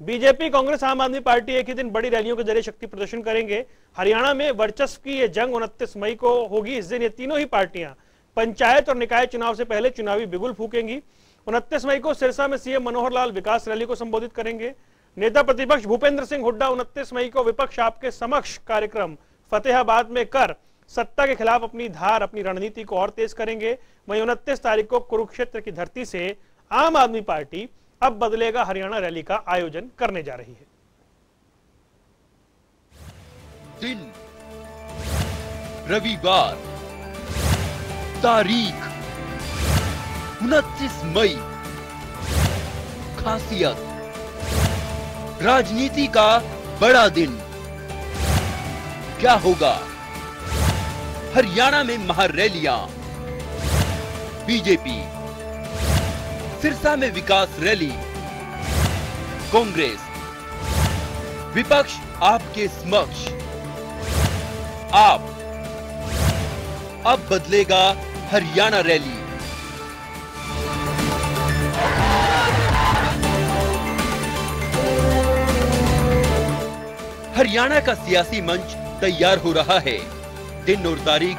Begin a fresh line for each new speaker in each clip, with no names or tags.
BJP, Congress, आम आदमी party एक ही दिन बड़ी रैलियों के ज़रिए शक्ति प्रदर्शन करेंगे। हरियाणा में वर्चस्व की ये जंग उनतीस मई को होगी। इस दिन ये तीनों ही पार्टियाँ पंचायत और निकाय चुनाव से पहले चुनावी बिगुल फूकेंगी। उनतीस मई को सिरसा में सीएम मनोहर लाल विकास रैली को संबोधित करेंगे। नेता प्रतिपक्ष भूपेंद्र सिंह हुड्डा उनतीस मई को विपक्ष आपके समक्ष कार्यक्रम फतेहाबाद में कर सत्ता के खिलाफ अपनी धार, अपनी रणनीति को और तेज करेंगे। वहीं उनतीस तारीख को कुरुक्षेत्र की धरती से आम आदमी पार्टी अब बदलेगा हरियाणा रैली का आयोजन करने जा रही है।
दिन। रविवार। तारीख। उनतीस मई। खासियत। राजनीति का बड़ा दिन। क्या होगा? हरियाणा में महारैलियाँ। बीजेपी। सिरसा में विकास रैली। कांग्रेस। विपक्ष आपके समक्ष। आप। अब बदलेगा हरियाणा रैली। हरियाणा का सियासी मंच तैयार हो रहा है। दिन और तारीख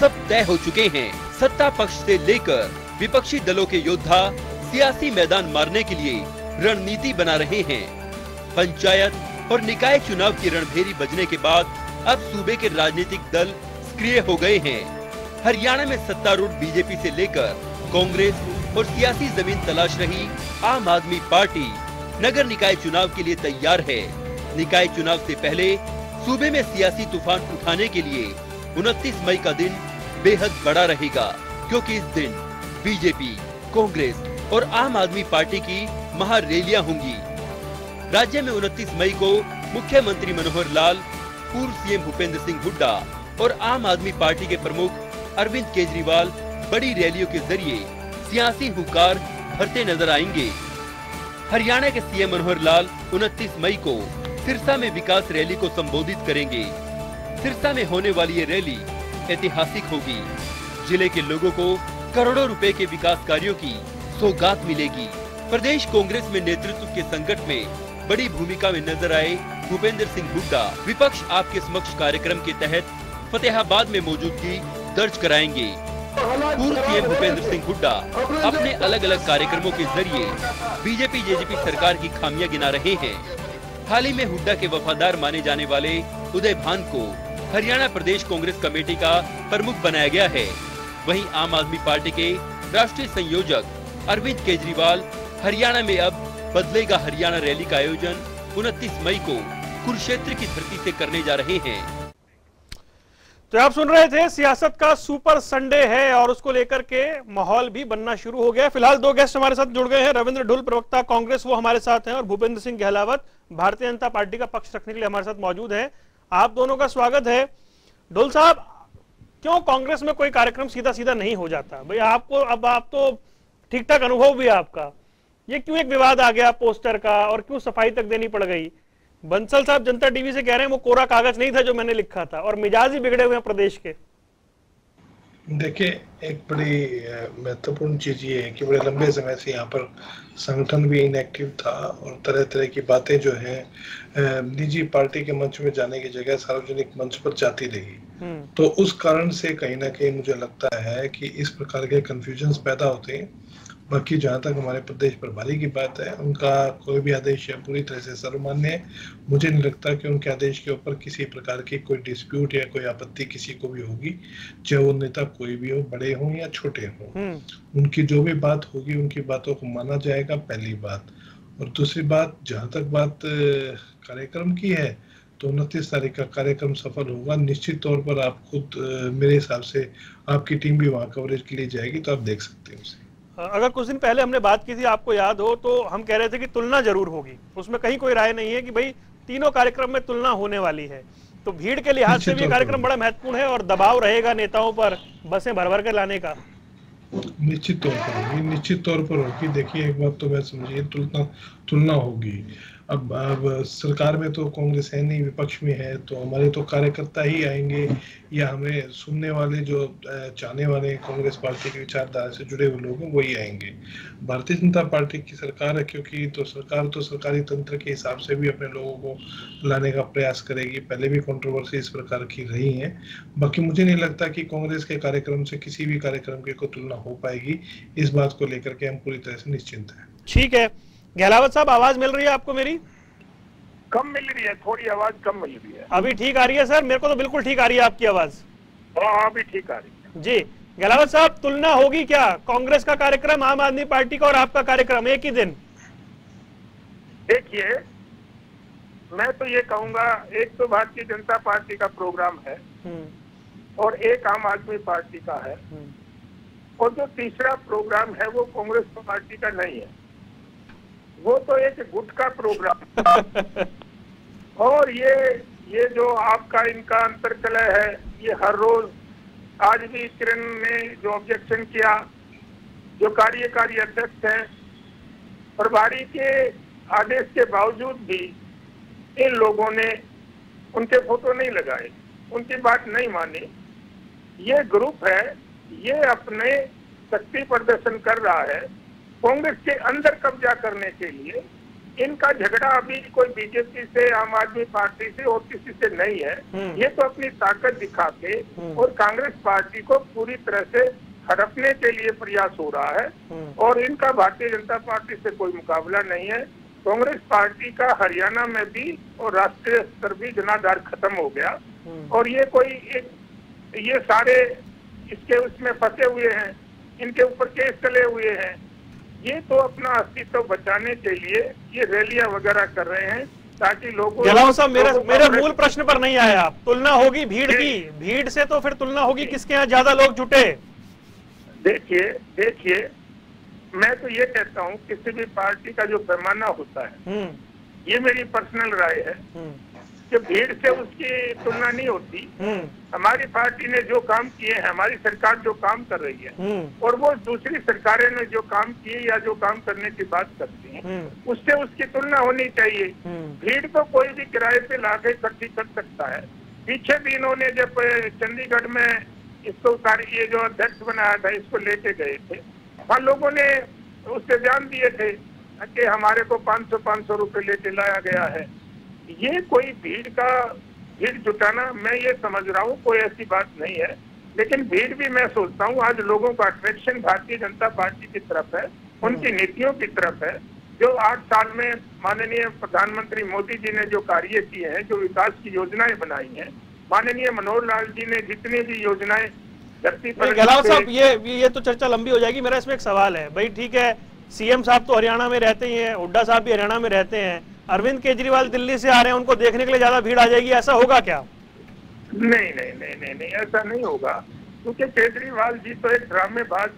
सब तय हो चुके हैं। सत्ता पक्ष से लेकर विपक्षी दलों के योद्धा सियासी मैदान मारने के लिए रणनीति बना रहे हैं। पंचायत और निकाय चुनाव की रणभेरी बजने के बाद अब सूबे के राजनीतिक दल सक्रिय हो गए हैं। हरियाणा में सत्तारूढ़ बीजेपी से लेकर कांग्रेस और सियासी ज़मीन तलाश रही आम आदमी पार्टी नगर निकाय चुनाव के लिए तैयार है। निकाय चुनाव से पहले सूबे में सियासी तूफ़ान उठाने के लिए उनतीस मई का दिन बेहद बड़ा रहेगा, क्योंकि इस दिन बीजेपी, कांग्रेस और आम आदमी पार्टी की महारैलियाँ होंगी। राज्य में उनतीस मई को मुख्यमंत्री मनोहर लाल, पूर्व सीएम भूपेंद्र सिंह हुड्डा और आम आदमी पार्टी के प्रमुख अरविंद केजरीवाल बड़ी रैलियों के ज़रिए सियासी हुकार भरते नज़र आएँगे। हरियाणा के सीएम मनोहर लाल उनतीस मई को सिरसा में विकास रैली को संबोधित करेंगे। सिरसा में होने वाली ये रैली ऐतिहासिक होगी। ज़िले के लोगों को करोड़ों रुपए के विकास कार्यों की सौगात मिलेगी। प्रदेश कांग्रेस में नेतृत्व के संकट में बड़ी भूमिका में नज़र आए भूपेंद्र सिंह हुड्डा। विपक्ष आपके समक्ष कार्यक्रम के तहत फतेहाबाद में मौजूदगी दर्ज कराएँगे। पूर्व सीएम भूपेंद्र सिंह हुड्डा अपने अलग अलग कार्यक्रमों के ज़रिए बीजेपी, जेजेपी सरकार की खामियाँ गिना रहे हैं। हाल ही में हुड्डा के वफादार माने जाने वाले उदय भान को हरियाणा प्रदेश कांग्रेस कमेटी का प्रमुख बनाया गया है। वहीं आम आदमी पार्टी के राष्ट्रीय संयोजक अरविंद केजरीवाल, हरियाणा में अब बदलेगा हरियाणा रैली का आयोजन। उनतीस मई को कुरुक्षेत्र की धरती से करने जा रहे हैं।
तो आप सुन रहे थे सियासत का सुपर संडे है और उसको लेकर के माहौल भी बनना शुरू हो गया। फ़िलहाल दो गेस्ट हमारे साथ जुड़ गए हैं। रविंद्र ढुल, प्रवक्ता कांग्रेस, वो हमारे साथ हैं और भूपेंद्र सिंह गहलावत, भारतीय जनता पार्टी का पक्ष रखने के लिए हमारे साथ मौजूद है। आप दोनों का स्वागत है। ढुल साहब, क्यों कांग्रेस में कोई कार्यक्रम सीधा सीधा नहीं हो जाता? भाई आपको, अब आप तो ठीक ठाक अनुभव भी है आपका। ये क्यों एक विवाद आ गया पोस्टर का और क्यों सफ़ाई तक देनी पड़ गई? बंसल साहब जनता टीवी से कह रहे हैं, वो कोरा कागज़ नहीं था जो मैंने लिखा था और मिजाज ही बिगड़े हुए हैं प्रदेश के।
देखिए एक बड़ी महत्वपूर्ण चीज़ ये है कि बड़े लंबे समय से यहाँ पर संगठन भी इनएक्टिव था और तरह तरह की बातें जो है निजी पार्टी के मंच में जाने की जगह सार्वजनिक मंच पर जाती रही हम्म। तो उस कारण से कहीं ना कहीं मुझे लगता है कि इस प्रकार के कंफ्यूजन पैदा होते हैं बाकी जहाँ तक हमारे प्रदेश प्रभारी की बात है उनका कोई भी आदेश पूरी तरह से सर्वमान्य है। मुझे नहीं लगता कि उनके आदेश के ऊपर किसी प्रकार की कोई डिस्प्यूट या कोई आपत्ति किसी को भी होगी चाहे वो नेता कोई भी हो बड़े हों या छोटे हों। हम्म। उनकी जो भी बात होगी उनकी बातों को माना जाएगा पहली बात। और दूसरी बात जहाँ तक बात कार्यक्रम की है तो उनतीस तारीख का कार्यक्रम सफल होगा। निश्चित तौर पर आप खुद मेरे हिसाब से आपकी टीम भी वहाँ कवरेज के लिए जाएगी तो आप देख सकते हैं उसे।
अगर कुछ दिन पहले हमने बात की थी आपको याद हो तो हम कह रहे थे कि तुलना ज़रूर होगी। उसमें कहीं कोई राय नहीं है कि भाई तीनों कार्यक्रम में तुलना होने वाली है। तो भीड़ के लिहाज से भी कार्यक्रम बड़ा महत्वपूर्ण है और दबाव रहेगा नेताओं पर बसें भर भर कर लाने का।
निश्चित तौर पर निश्चित तौर पर होगी। देखिए एक बात तो मैं समझिए तुलना तुलना होगी। अब अब सरकार में तो कांग्रेस है नहीं, विपक्ष में है तो हमारे तो कार्यकर्ता ही आएँगे या हमें सुनने वाले जो चाहने वाले कांग्रेस पार्टी की विचारधारा से जुड़े हुए लोग हैं, वही आएँगे। भारतीय जनता पार्टी की सरकार है, क्योंकि तो सरकार तो सरकारी तंत्र के हिसाब से भी अपने लोगों को लाने का प्रयास करेगी, पहले भी कॉन्ट्रोवर्सी इस प्रकार की रही है। बाकी मुझे नहीं लगता कि कांग्रेस के कार्यक्रम से किसी भी कार्यक्रम की कोई तुलना हो पाएगी, इस बात को लेकर के हम पूरी तरह से निश्चिंत हैं।
ठीक है। गहलावत साहब आवाज़ मिल रही है आपको मेरी?
कम मिल रही है थोड़ी आवाज़ कम मिल रही है।
अभी ठीक आ रही है सर? मेरे को तो बिल्कुल ठीक आ रही है आपकी आवाज़।
हाँ अभी ठीक आ रही है।
जी गहलावत साहब तुलना होगी क्या? कांग्रेस का कार्यक्रम आम आदमी पार्टी का और आपका कार्यक्रम एक ही दिन?
देखिए मैं तो ये कहूँगा एक तो भारतीय जनता पार्टी का प्रोग्राम है हम्म। और एक आम आदमी पार्टी का है। हम्म। और जो तीसरा प्रोग्राम है वो कांग्रेस पार्टी का नहीं है। वो तो एक गुट का प्रोग्राम और ये ये जो आपका इनका अंतरकलय है, ये हर रोज आज भी किरण ने जो ऑब्जेक्शन किया, जो कार्यकारी अध्यक्ष हैं, प्रभारी के आदेश के बावजूद भी इन लोगों ने उनके फ़ोटो नहीं लगाए, उनकी बात नहीं मानी। ये ग्रुप है, ये अपने शक्ति प्रदर्शन कर रहा है। कांग्रेस के अंदर कब्जा करने के लिए इनका झगड़ा अभी कोई बीजेपी से आम आदमी पार्टी से और किसी से नहीं है हम्म। ये तो अपनी ताकत दिखा के हम्म। और कांग्रेस पार्टी को पूरी तरह से हड़पने के लिए प्रयास हो रहा है हम्म। और इनका भारतीय जनता पार्टी से कोई मुकाबला नहीं है कांग्रेस पार्टी का हरियाणा में भी और राष्ट्रीय स्तर भी जनाधार खत्म हो गया और ये कोई एक ये सारे इसके उसमें फंसे हुए हैं इनके ऊपर केस चले हुए हैं ये तो अपना अस्तित्व बचाने के लिए ये रैलियाँ वगैरह कर रहे हैं ताकि लोगों
जलाओ साहब मेरे मेरे मूल प्रश्न पर नहीं आया आप तुलना होगी भीड़ की भीड़ से तो फिर तुलना होगी किसके यहाँ ज़्यादा लोग जुटे
देखिए देखिए मैं तो ये कहता हूँ किसी भी पार्टी का जो पैमाना होता है हम्म। ये मेरी पर्सनल राय है हम्म। कि भीड़ से उसकी तुलना नहीं होती हम्म। हमारी पार्टी ने जो काम किए हैं हमारी सरकार जो काम कर रही है हम्म। और वो दूसरी सरकारें ने जो काम किए या जो काम करने की बात करती हैं हम्म। उससे उसकी तुलना होनी चाहिए भीड़ तो कोई भी किराए पे लाके इकट्ठी कर सकता है पीछे भी इन्होंने जब चंडीगढ़ में इसको ये जो अध्यक्ष बनाया था इसको लेके गए थे वहाँ लोगों ने उससे ध्यान दिए थे कि हमारे को पाँच सौ पाँच सौ रुपये लेके लाया गया है ये कोई भीड़ का भीड़ जुटाना मैं ये समझ रहा हूँ कोई ऐसी बात नहीं है। लेकिन भीड़ भी मैं सोचता हूँ आज लोगों का अट्रैक्शन भारतीय जनता पार्टी की तरफ़ है उनकी नीतियों की तरफ़ है जो आठ साल में माननीय प्रधानमंत्री मोदी जी ने जो कार्य किए हैं जो विकास की योजनाएँ बनाई हैं माननीय मनोहर लाल जी ने जितनी भी योजनाएँ धरती पर
साहब ये ये तो चर्चा लंबी हो जाएगी मेरा इसमें एक सवाल है। भाई ठीक है सीएम साहब तो हरियाणा में रहते ही हैं हुड्डा साहब भी हरियाणा में रहते हैं अरविंद केजरीवाल दिल्ली से आ रहे हैं, उनको देखने के लिए ज़्यादा भीड़ आ जाएगी, ऐसा होगा क्या?
नहीं नहीं नहीं नहीं नहीं, ऐसा नहीं होगा। क्योंकि केजरीवाल जी तो एक ड्रामेबाज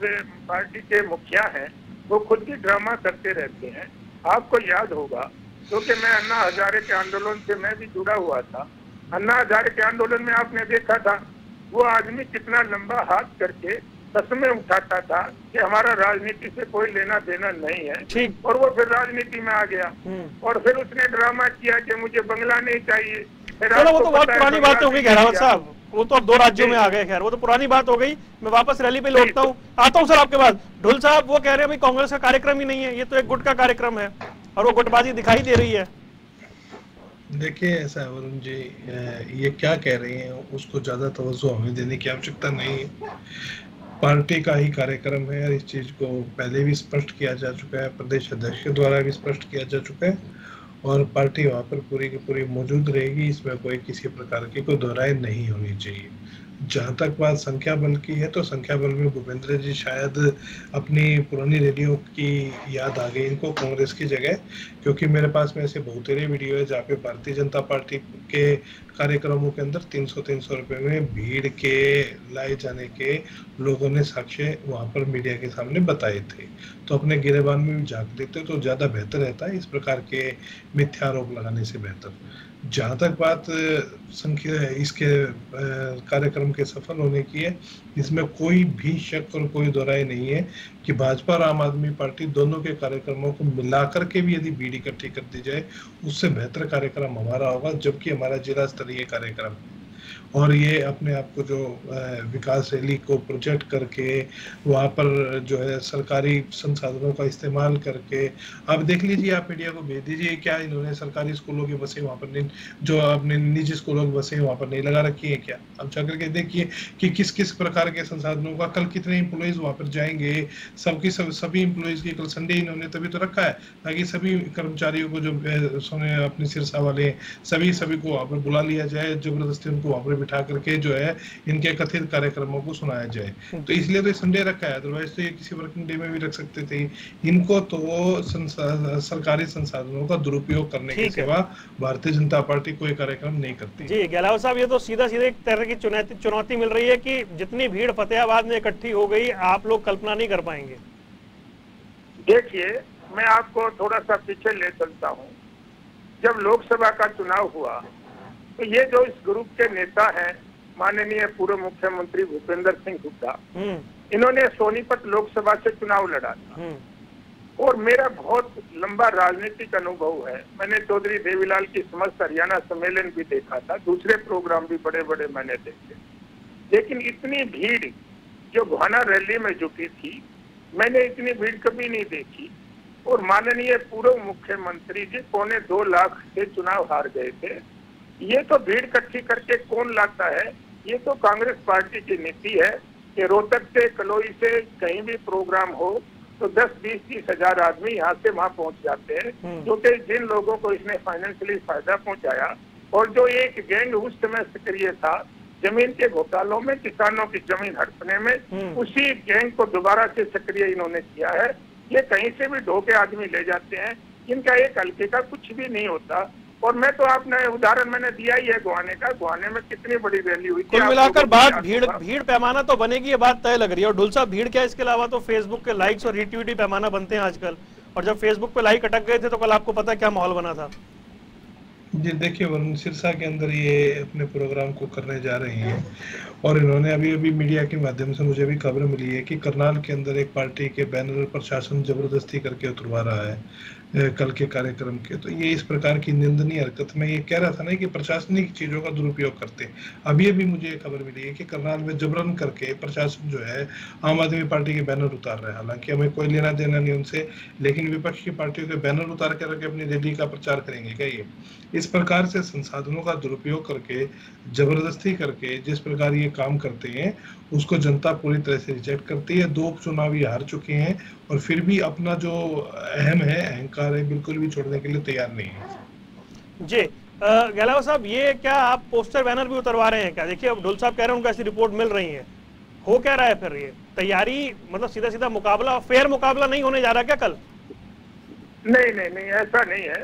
पार्टी के मुखिया हैं, वो खुद भी ड्रामा करते रहते हैं। आपको याद होगा, क्योंकि मैं अन्ना हजारे के आंदोलन से मैं भी जुड़ा हुआ था। अन्ना हजारे के आंदोलन में आपने देखा था, वो आदमी कितना लंबा हाथ करके कसमें उठाता था कि हमारा राजनीति से कोई लेना देना नहीं है।
ठीक।
और वो फिर राजनीति में आ गया। हम्म। और फिर उसने ड्रामा किया कि मुझे बंगला नहीं चाहिए।
चलो वो तो बहुत पुरानी बात हो गई गहरावत साहब। वो तो अब दो राज्यों में आ गए खैर वो तो पुरानी बात हो गई। मैं वापस रैली पे लौटता हूँ। आता हूँ सर आपके पास। ढुल साहब वो कह रहे हैं कांग्रेस का कार्यक्रम ही नहीं है ये तो एक गुट का कार्यक्रम है। और वो गुटबाजी दिखाई दे रही है।
देखिए ऐसा वरुण जी ये क्या कह रही हैं उसको ज़्यादा तवज्जो हमें देने की आवश्यकता नहीं है। पार्टी का ही कार्यक्रम है। और इस चीज़ को पहले भी स्पष्ट किया जा चुका है, प्रदेश अध्यक्ष के द्वारा भी स्पष्ट किया जा चुका है और पार्टी वहाँ पर पूरी की पूरी मौजूद रहेगी। इसमें कोई किसी प्रकार की कोई दोहराई नहीं होनी चाहिए। जहाँ तक बात संख्या बल की है तो संख्या बल में भूपेंद्र जी शायद अपनी पुरानी रेडियो की याद आ गई, इनको कांग्रेस की जगह, क्योंकि मेरे पास में ऐसे बहुत सारे वीडियो है, जहाँ पे भारतीय जनता पार्टी के कार्यक्रमों के अंदर 300 300 रुपए में भीड़ के लाए जाने के लोगों ने साक्ष्य वहाँ पर मीडिया के सामने बताए थे। तो अपने गिरेबान में भी झाँक देते तो ज़्यादा बेहतर रहता है इस प्रकार के मिथ्यारोप लगाने से बेहतर। जहाँ तक बात संख्या इसके कार्यक्रम के सफल होने की है, इसमें कोई भी शक और कोई दोराय नहीं है कि भाजपा और आम आदमी पार्टी दोनों के कार्यक्रमों को मिलाकर के भी यदि भीड़ इकट्ठी कर दी जाए, उससे बेहतर कार्यक्रम हमारा होगा, जबकि हमारा जिला स्तरीय कार्यक्रम है। और ये अपने आप को जो विकास रैली को प्रोजेक्ट करके, वहाँ पर जो है सरकारी संसाधनों का इस्तेमाल करके, आप देख लीजिए, आप मीडिया को भेज दीजिए, क्या इन्होंने सरकारी स्कूलों की बसें वहाँ पर नहीं, जो अपने निजी स्कूलों की बसें वहाँ पर नहीं लगा रखी है क्या? अब जाकर के देखिए कि किस किस प्रकार के संसाधनों का, कल कितने इम्प्लॉयज वहाँ पर जाएँगे, सबकी, सब, सभी इम्प्लॉयज की, कल संडे इन्होंने तभी तो रखा है, ताकि सभी कर्मचारियों को जो अपने सिरसा वाले सभी सभी को वहाँ पर बुला लिया जाए, ज़बरदस्ती उनको पर बिठा करके जो है इनके कथित कार्यक्रमों को सुनाया जाए। हम्म। तो इसलिए तो संडे रखा है अदरवाइज़ तो ये किसी वर्किंग डे में भी रख सकते थे। इनको तो सरकारी संसाधनों का दुरुपयोग करने के सिवा भारतीय जनता पार्टी कोई कार्यक्रम नहीं करती।
जी गहलावत साहब ये तो सीधा सीधा एक तरह की चुनौती चुनौती मिल रही है कि जितनी भीड़ फतेहाबाद में इकट्ठी हो गई आप लोग कल्पना नहीं कर पाएँगे।
देखिए मैं आपको थोड़ा सा पीछे ले चलता हूँ। जब लोकसभा का चुनाव हुआ तो ये जो इस ग्रुप के नेता हैं माननीय पूर्व मुख्यमंत्री भूपेंद्र सिंह हुड्डा हम्म। इन्होंने सोनीपत लोकसभा से चुनाव लड़ा था। हम्म। और मेरा बहुत लंबा राजनीतिक अनुभव है। मैंने चौधरी देवीलाल की समस्त हरियाणा सम्मेलन भी देखा था दूसरे प्रोग्राम भी बड़े बड़े मैंने देखे। लेकिन इतनी भीड़ जो घाना रैली में जुटी थी मैंने इतनी भीड़ कभी नहीं देखी। और माननीय पूर्व मुख्यमंत्री जी पौने दो लाख से चुनाव हार गए थे। ये तो भीड़ इकट्ठी करके कौन लाता है ये तो कांग्रेस पार्टी की नीति है कि रोहतक से कलोई से कहीं भी प्रोग्राम हो तो 10 बीस तीस हज़ार आदमी यहाँ से वहाँ पहुँच जाते हैं हम्म। जो कि जिन लोगों को इसने फाइनेंशियली फ़ायदा पहुँचाया और जो एक गैंग उस समय सक्रिय था ज़मीन के घोटालों में किसानों की ज़मीन हड़पने में हम्म। उसी गैंग को दोबारा से सक्रिय इन्होंने किया है ये कहीं से भी ढोके आदमी ले जाते हैं इनका एक हल्के का कुछ भी नहीं होता और मैं तो आपने उदाहरण मैंने दिया ही है गुआने का। गुआने में कितनी बड़ी वैल्यू हुई
कुल मिलाकर बात भीड़ भीड़ पैमाना तो बनेगी ये बात तय लग रही है। और ढुलसा भीड़ क्या इसके अलावा तो फेसबुक के लाइक्स और रिट्वीटी पैमाना बनते हैं आजकल। और जब फेसबुक पे लाइक अटक गए थे तो कल आपको पता क्या माहौल बना था।
जी देखिए वरुण सिरसा के अंदर ये अपने प्रोग्राम को करने जा रही हैं। और इन्होंने अभी अभी मीडिया के माध्यम से मुझे भी खबर मिली है कि करनाल के अंदर एक पार्टी के बैनर पर शासन ज़बरदस्ती करके उतरवा रहा है। कल के कार्यक्रम के। तो ये इस प्रकार की निंदनीय हरकत में ये कह रहा था ना कि प्रशासनिक चीज़ों का दुरुपयोग करते अभी अभी मुझे खबर मिली है कि करनाल में जबरन करके प्रशासन जो है आम आदमी पार्टी के बैनर उतार रहे हैं। हालाँकि हमें कोई लेना देना नहीं उनसे, लेकिन विपक्ष की पार्टियों के बैनर उतार कर रखे अपनी रैली का प्रचार करेंगे, क्या ये? इस प्रकार से संसाधनों का दुरुपयोग करके, ज़बरदस्ती करके जिस प्रकार ये काम करते हैं, उसको जनता पूरी तरह से रिजेक्ट करती है। दो चुनाव हार चुके हैं और फिर भी अपना जो अहम है, अहंकार है बिल्कुल भी छोड़ने के लिए तैयार नहीं है।
जी गहलावा साहब ये क्या आप पोस्टर बैनर भी उतरवा रहे हैं क्या? देखिए अब ढुल साहब कह रहे हैं उनको ऐसी रिपोर्ट मिल रही है। हो क्या रहा है फिर ये? तैयारी मतलब सीधा सीधा मुकाबला फेयर मुकाबला नहीं होने जा रहा क्या कल?
नहीं नहीं नहीं ऐसा नहीं है।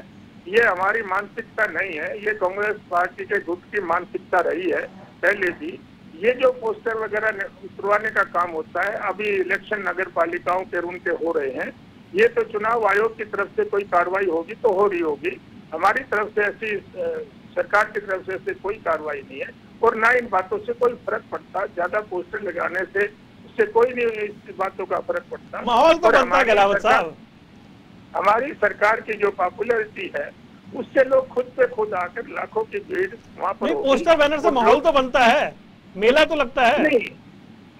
ये हमारी मानसिकता नहीं है। ये कांग्रेस पार्टी के गुट की मानसिकता रही है पहले भी। ये जो पोस्टर वगैरह उतरवाने का काम होता है अभी इलेक्शन नगर पालिकाओं के रूम के हो रहे हैं। ये तो चुनाव आयोग की तरफ़ से कोई कार्रवाई होगी तो हो रही होगी। हमारी तरफ़ से ऐसी सरकार की तरफ़ से ऐसी कोई कार्रवाई नहीं है और ना इन बातों से कोई फ़र्क पड़ता ज़्यादा पोस्टर लगाने से उससे कोई नहीं इस बातों का फ़र्क पड़ता।
माहौल तो बनता है साहब।
हमारी सरकार की जो पॉपुलरिटी है उससे लोग खुद पे खुद आकर लाखों की भीड़ वहाँ पर
पोस्टर बैनर से माहौल तो बनता है। मेला तो लगता है।
नहीं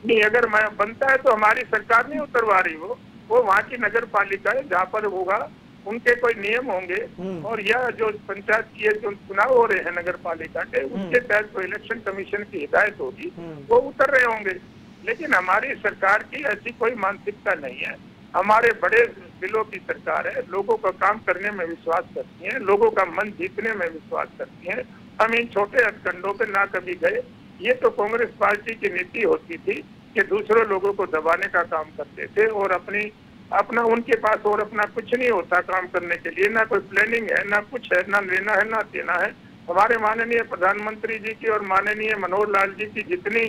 नहीं अगर बनता है तो हमारी सरकार नहीं उतरवा रही वो। वो वहाँ की नगर पालिका है जहाँ पर होगा उनके कोई नियम होंगे हम्म। और यह जो पंचायत की जो चुनाव हो रहे हैं नगर पालिका के हम्म। उसके तहत जो इलेक्शन कमीशन की हिदायत होगी हम्म। वो उतर रहे होंगे लेकिन हमारी सरकार की ऐसी कोई मानसिकता नहीं है हमारे बड़े दिलों की सरकार है लोगों का काम करने में विश्वास करती है लोगों का मन जीतने में विश्वास करती है हम इन छोटे हथकंडों पे ना कभी गए ये तो कांग्रेस पार्टी की नीति होती थी कि दूसरों लोगों को दबाने का काम करते थे और अपनी, अपना उनके पास और अपना कुछ नहीं होता काम करने के लिए। ना कोई प्लानिंग है, ना कुछ है, ना लेना है, ना देना है। हमारे माननीय प्रधानमंत्री जी की और माननीय मनोहर लाल जी की जितनी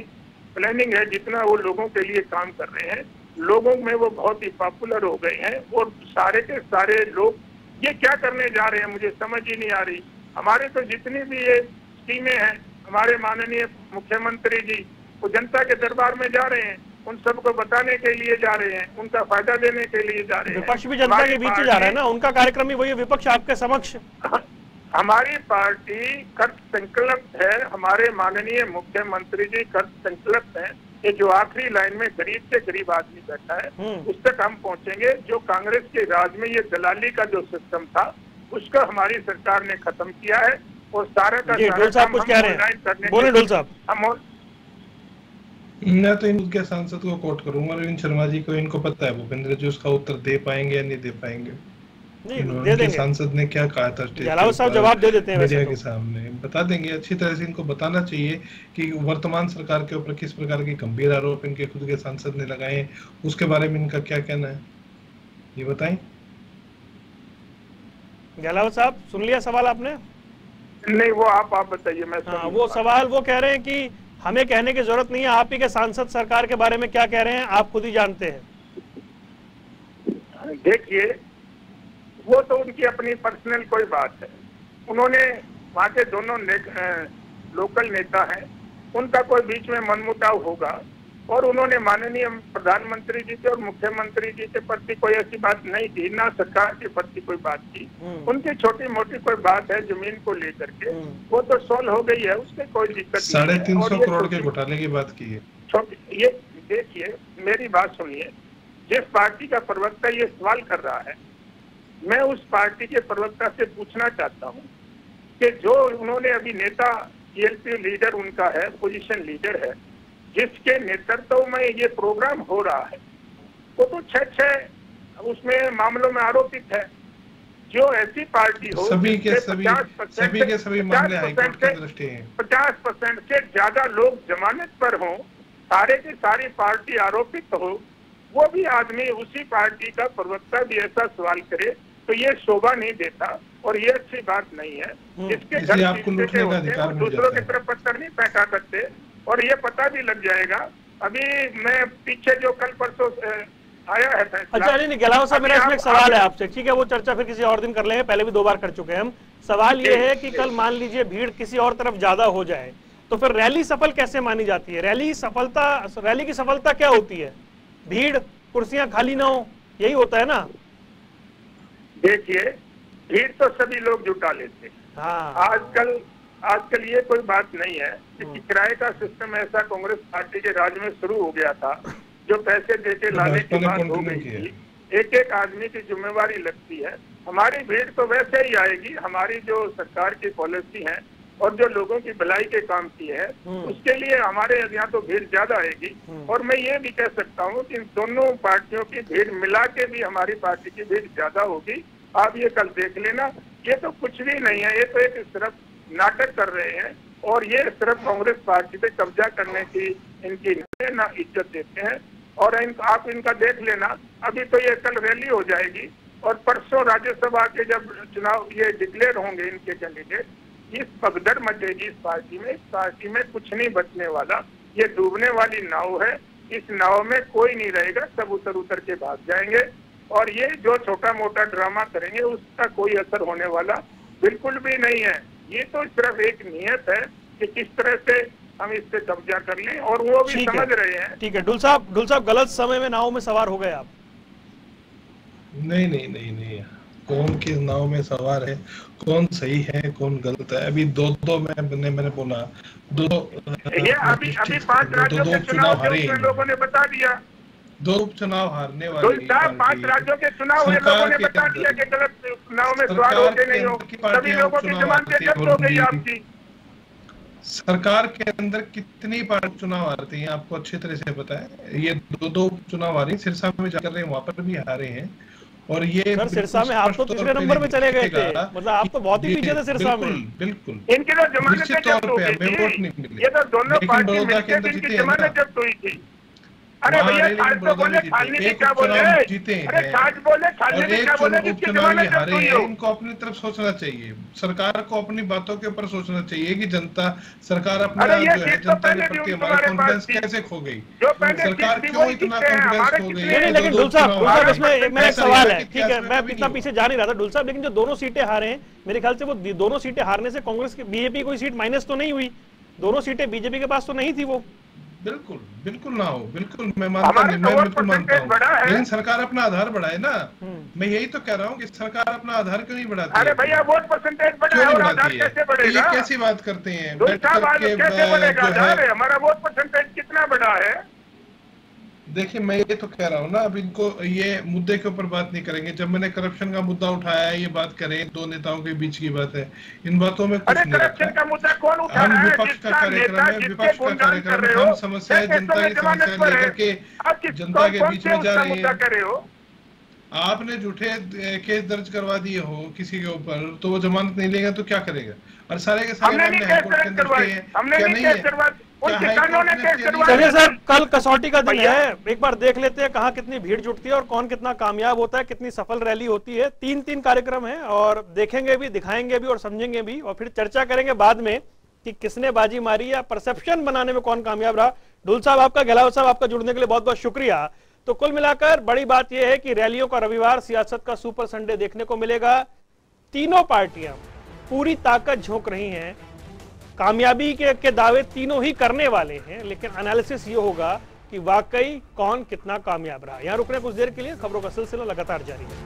प्लानिंग है, जितना वो लोगों के लिए काम कर रहे हैं, लोगों में वो बहुत ही पॉपुलर हो गए हैं और सारे के सारे लोग ये क्या करने जा रहे हैं मुझे समझ ही नहीं आ रही। हमारे तो जितनी भी ये स्कीमें हैं, हमारे माननीय मुख्यमंत्री जी वो जनता के दरबार में जा रहे हैं उन सबको बताने के लिए जा रहे हैं उनका फ़ायदा देने के लिए जा रहे हैं।
विपक्ष भी जनता के बीच जा रहा है ना? उनका कार्यक्रम ही वही है विपक्ष आपके समक्ष।
हमारी पार्टी कर संकल्प है हमारे माननीय मुख्यमंत्री जी कर संकल्प है। ये जो आखिरी लाइन में गरीब से गरीब आदमी बैठा है हम्म। उस तक हम पहुँचेंगे। जो कांग्रेस के राज में ये दलाली का जो सिस्टम था उसका हमारी सरकार ने खत्म किया है और सारा का
सारा काम हम ऑनलाइन करने बोले साहब। हम
मैं तो इनके सांसद को कोट करूँगा अरविंद शर्मा जी को इनको पता है भूपेंद्र जी उसका उत्तर दे पाएँगे या नहीं दे पाएँगे? सांसद ने क्या कहा था
साहब जवाब दे देते हैं मीडिया
के सामने। बता देंगे अच्छी तरह से इनको बताना चाहिए कि वर्तमान सरकार के ऊपर किस प्रकार के गंभीर आरोप इनके खुद के सांसद ने लगाए उसके बारे में इनका क्या कहना है? ये बताएँ।
गहलावत साहब सुन लिया सवाल आपने?
नहीं वो आप आप बताइए मैं
हाँ, वो सवाल वो कह रहे हैं कि हमें कहने की ज़रूरत नहीं है आप ही के सांसद सरकार के बारे में क्या कह रहे हैं आप खुद ही जानते हैं।
देखिए वो तो उनकी अपनी पर्सनल कोई बात है। उन्होंने वहाँ के दोनों ने, लोकल नेता हैं उनका कोई बीच में मनमुटाव होगा। और उन्होंने माननीय प्रधानमंत्री जी के और मुख्यमंत्री जी के प्रति कोई ऐसी बात नहीं की ना सरकार के प्रति कोई बात की हम्म। उनकी छोटी मोटी कोई बात है ज़मीन को लेकर के हम्म। वो तो सोल्व हो गई है उसमें कोई दिक्कत
साढ़े तीन सौ करोड़ के घोटाले की बात की है
छोटी ये देखिए मेरी बात सुनिए जिस पार्टी का प्रवक्ता ये सवाल कर रहा है मैं उस पार्टी के प्रवक्ता से पूछना चाहता हूँ कि जो उन्होंने अभी नेता टीएलपी लीडर उनका है पोजीशन लीडर है जिसके नेतृत्व में ये प्रोग्राम हो रहा है वो तो छह छह उसमें मामलों में आरोपित है। जो ऐसी पार्टी हो
सभी के सभी सभी के सभी मामले हाईकोर्ट की दृष्टि हैं।
पचास परसेंट से ज़्यादा लोग जमानत पर हो सारे की सारी पार्टी आरोपित हो वो भी आदमी उसी पार्टी का प्रवक्ता भी ऐसा सवाल करे तो ये शोभा नहीं देता और ये अच्छी बात नहीं है।
हम्म। जिसके घर
दूसरों की तरफ़ पत्थर नहीं फेंका करते। और ये पता भी लग जाएगा। अभी मैं पीछे जो कल परसों आया है
अच्छा नहीं गलाव साहब मेरा इसमें एक सवाल है आपसे। ठीक है वो चर्चा फिर किसी और दिन कर लेंगे पहले भी दो बार कर चुके हैं हम। सवाल ये है कि कल मान लीजिए भीड़ किसी और तरफ़ ज़्यादा हो जाए तो फिर रैली सफल कैसे मानी जाती है? रैली सफलता रैली की सफलता क्या होती है? भीड़ कुर्सियाँ खाली ना हो यही होता है ना?
देखिए भीड़ तो सभी लोग जुटा लेते हैं। हाँ। आजकल आजकल ये कोई बात नहीं है। कि हम्म। किराए का सिस्टम ऐसा कांग्रेस पार्टी के राज में शुरू हो गया था जो पैसे दे के लाने की बात हो गई थी। एक एक आदमी की जिम्मेवारी लगती है। हमारी भीड़ तो वैसे ही आएगी। हमारी जो सरकार की पॉलिसी है और जो लोगों की भलाई के काम की है हम्म। उसके लिए हमारे यहाँ तो भीड़ ज़्यादा आएगी। हम्म। और मैं ये भी कह सकता हूँ कि दोनों पार्टियों की भीड़ मिला के भी हमारी पार्टी की भीड़ ज़्यादा होगी। आप ये कल देख लेना। ये तो कुछ भी नहीं है। ये तो एक सिर्फ़ नाटक कर रहे हैं और ये सिर्फ़ कांग्रेस पार्टी पे कब्जा करने की इनकी ना इज़्ज़त देते हैं। और इन, आप इनका देख लेना अभी तो ये कल रैली हो जाएगी और परसों राज्यसभा के जब चुनाव ये डिक्लेयर होंगे इनके कैंडिडेट इस पगदड़ मचेगी इस पार्टी में। इस पार्टी में कुछ नहीं बचने वाला। ये डूबने वाली नाव है। इस नाव में कोई नहीं रहेगा। सब उतर उतर के भाग जाएँगे और ये जो छोटा मोटा ड्रामा करेंगे उसका कोई असर होने वाला बिल्कुल भी नहीं है। ये तो सिर्फ़ एक नियत है कि किस तरह से हम इस पे कब्जा कर लें और वो भी समझ रहे हैं।
ठीक है डुल साहब डुल साहब गलत समय में नाव में सवार हो गए आप।
नहीं नहीं नहीं नहीं। कौन किस नाव में सवार है कौन सही है कौन गलत है? अभी दो दो में मैंने मैंने बोला। दो
ये अभी अभी पाँच राज्यों के चुनाव लोगों ने बता दिया।
दो उपचुनाव हारने वाले
पाँच राज्यों के चुनाव हुए लोगों ने बता दिया कि गलत चुनाव में सवाल होते नहीं हो। सभी लोगों की जमानतें जब्त हो गई आपकी।
सरकार के अंदर कितनी बार चुनाव हारते हैं आपको अच्छी तरह से पता है। ये दो दो चुनाव आ रही है सिरसा में जाकर रहे वहाँ पर भी हारे हैं। और ये
सर सिरसा में आप तो तीसरे नंबर में चले गए थे। मतलब आप तो बहुत ही पीछे थे सिरसा में।
बिल्कुल।
इनके तो जमानत जब्त हो गई ये तो दोनों पार्टी मिलकर इनकी जमानत जब्त हुई थी। अरे भैया
रैली
साज
में
तो बोले
में एक
क्या बोले?
जीते
अरे
हैं
साज बोले छाननी
और
क्या बोले? जिसके जमाने
हारे हैं इनको अपनी तरफ़ सोचना चाहिए। सरकार को अपनी बातों के ऊपर सोचना चाहिए कि जनता सरकार अपना जो है
तो
जनता के प्रति हमारा कॉन्फिडेंस कैसे खो गई? सरकार क्यों इतना
हैं,
कॉन्फिडेंस खो गई?
लेकिन डुल साहब। इसमें मेरा सवाल है ठीक है
मैं
इतना पीछे जा नहीं रहा था डुल साहब लेकिन जो दोनों सीटें हारे हैं मेरे ख्याल से वो दोनों सीटें हारने से कांग्रेस की बीजेपी कोई सीट माइनस तो नहीं हुई। दोनों सीटें बीजेपी के पास तो नहीं थी वो।
बिल्कुल बिल्कुल ना हो बिल्कुल मैं मानता
हूँ
नहीं मैं
तो
बिल्कुल मानता हूँ। लेकिन सरकार अपना आधार बढ़ाए ना।
हम्म।
मैं यही तो कह रहा हूँ कि सरकार अपना आधार क्यों नहीं बढ़ाती
अरे भैया वोट परसेंटेज बढ़ा
क्यों
है और आधार
बढ़ाती है?
कैसे
तो ये कैसी बात करते हैं? बैठ करके
कैसे बढ़ेगा
जो
है हमारा वोट परसेंटेज कितना बढ़ा है?
देखिए मैं ये तो कह रहा हूँ ना अब इनको ये मुद्दे के ऊपर बात नहीं करेंगे। जब मैंने करप्शन का मुद्दा उठाया है ये बात करें दो नेताओं के बीच की बात है। इन बातों में कुछ नहीं
करप्शन का मुद्दा कौन उठा
हम
रहा है?
विपक्ष का कार्यक्रम है विपक्ष का कार्यक्रम
रहे
हम समस्या जनता की समस्या लेकर के जनता के बीच में जा रही हैं। आपने झूठे केस दर्ज करवा दिए हो किसी के ऊपर तो वो जमानत नहीं लेगा तो क्या करेगा? और सारे के सारे
हमने नहीं
हाईकोर्ट के अंदर किए क्या
नहीं
नहीं है?
चलिए सर कल कसौटी का दिन है। एक बार देख लेते हैं कहाँ कितनी भीड़ जुटती है और कौन कितना कामयाब होता है कितनी सफल रैली होती है। तीन तीन कार्यक्रम है और देखेंगे भी दिखाएँगे भी और समझेंगे भी और फिर चर्चा करेंगे बाद में कि किसने बाजी मारी या परसेप्शन बनाने में कौन कामयाब रहा। ढुल साहब आपका गहलावत साहब आपका जुड़ने के लिए बहुत बहुत शुक्रिया। तो कुल मिलाकर बड़ी बात यह है कि रैलियों का रविवार सियासत का सुपर संडे देखने को मिलेगा। तीनों पार्टियाँ पूरी ताकत झोंक रही हैं। कामयाबी के, के दावे तीनों ही करने वाले हैं लेकिन एनालिसिस ये होगा कि वाकई कौन कितना कामयाब रहा। यहाँ रुकने कुछ देर के लिए खबरों का सिलसिला लगातार जारी है।